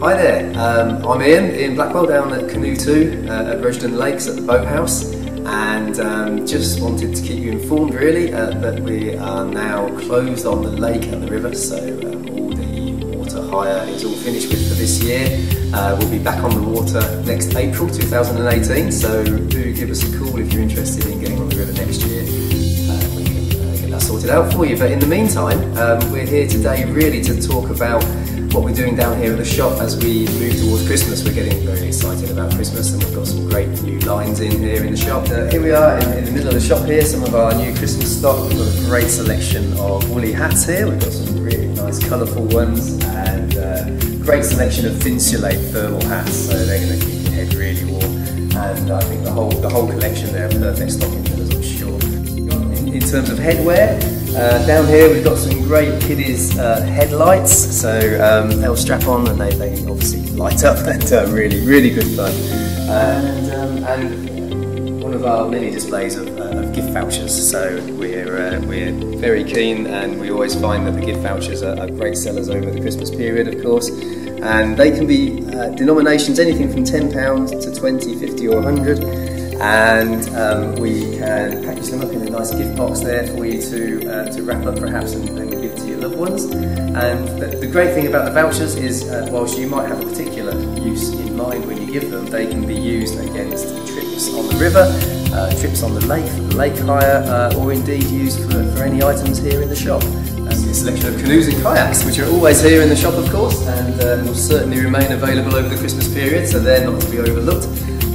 Hi there, um, I'm Ian, Ian Blackwell down at Canoe 2 uh, at Rushden Lakes at the Boathouse and um, just wanted to keep you informed really uh, that we are now closed on the lake and the river so um, all the water hire is all finished with for this year. Uh, we'll be back on the water next April 2018 so do give us a call if you're interested in getting on the river next year. Sorted out for you but in the meantime um, we're here today really to talk about what we're doing down here at the shop as we move towards Christmas. We're getting very excited about Christmas and we've got some great new lines in here in the shop. Uh, here we are in, in, the middle of the shop here, some of our new Christmas stock. We've got a great selection of woolly hats here. We've got some really nice colourful ones and uh, great selection of Thinsulate thermal hats. So they're going to keep your head really warm. And I think the whole, the whole collection there, perfect stocking fillers I'm sure. In, in terms of headwear, uh, down here we've got some great kiddies uh, headlights, so um, they'll strap on and they, they obviously light up and uh, really, really good fun. And, um, and one of our many displays of, uh, of gift vouchers, so we're, uh, we're very keen and we always find that the gift vouchers are, are great sellers over the Christmas period of course. And they can be uh, denominations anything from £10 to 20, 50 or 100 and um, we can package them up in a nice gift box there for you to, uh, to wrap up perhaps and, and, give to your loved ones. And the, the great thing about the vouchers is uh, whilst you might have a particular use in mind when you give them, they can be used against trips on the river, uh, trips on the lake, lake hire, uh, or indeed used for, for any items here in the shop. And a selection of canoes and kayaks, which are always here in the shop of course, and uh, will certainly remain available over the Christmas period, so they're not to be overlooked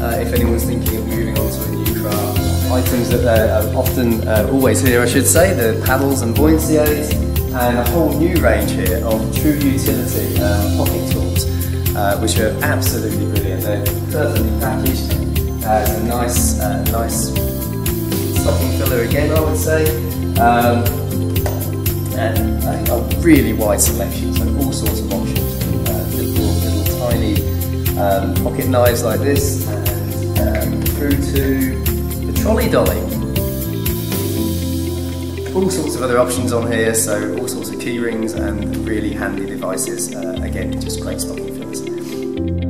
uh, if anyone's thinking of moving on to a new craft. Items that are often uh, always here, I should say, the paddles and buoyancy aids, and a whole new range here of true utility um, pocket tools, uh, which are absolutely brilliant. They're perfectly packaged. Uh, it's a nice, uh, nice stocking filler again, I would say. Um, and a, really wide selection, so all sorts of options uh, little, little tiny um, pocket knives like this through to the trolley dolly. All sorts of other options on here, so all sorts of key rings and really handy devices. Uh, again, just great stocking fillers.